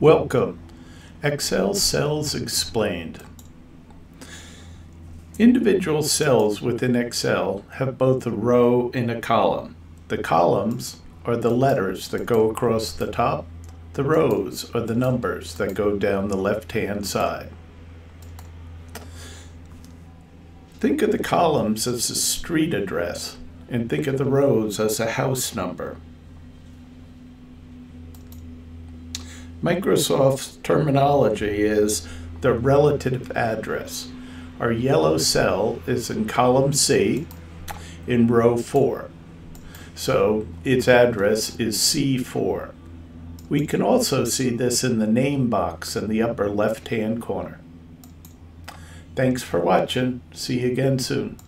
Welcome. Excel Cells Explained. Individual cells within Excel have both a row and a column. The columns are the letters that go across the top. The rows are the numbers that go down the left-hand side. Think of the columns as a street address and think of the rows as a house number. Microsoft's terminology is the relative address. Our yellow cell is in column C in row 4. So its address is C4. We can also see this in the name box in the upper left hand corner. Thanks for watching. See you again soon.